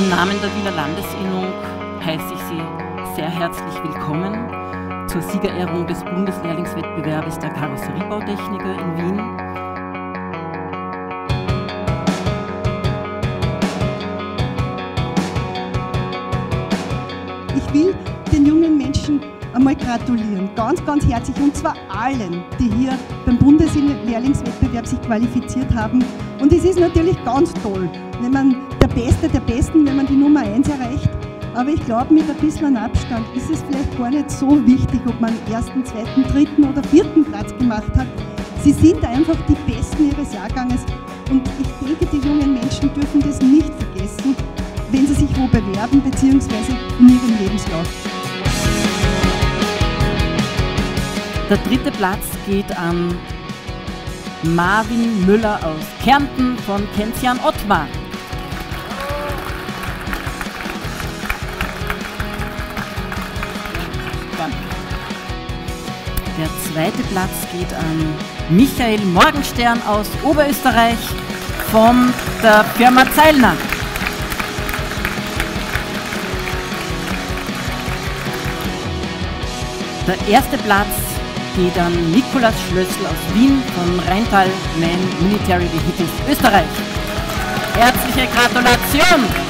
Im Namen der Wiener Landesinnung heiße ich Sie sehr herzlich willkommen zur Siegerehrung des Bundeslehrlingswettbewerbes der Karosseriebautechniker in Wien. Ich will den jungen Menschen einmal gratulieren, ganz, ganz herzlich und zwar allen, die hier beim Bundeslehrlingswettbewerb sich qualifiziert haben. Und es ist natürlich ganz toll, wenn man der Beste der Besten, wenn man die Nummer 1 erreicht. Aber ich glaube, mit ein bisschen Abstand ist es vielleicht gar nicht so wichtig, ob man ersten, zweiten, dritten oder vierten Platz gemacht hat. Sie sind einfach die Besten ihres Jahrganges und ich denke, die jungen Menschen dürfen das nicht vergessen, wenn sie sich wo bewerben bzw. in ihrem Lebenslauf. Der dritte Platz geht an Marvin Müller aus Kärnten von Kenzian Ottmar. Der zweite Platz geht an Michael Morgenstern aus Oberösterreich von der Firma Zeilner. Der erste Platz geht an Nikolaus Schlössl aus Wien von Rheintal Man Military Vehicles Österreich. Herzliche Gratulation!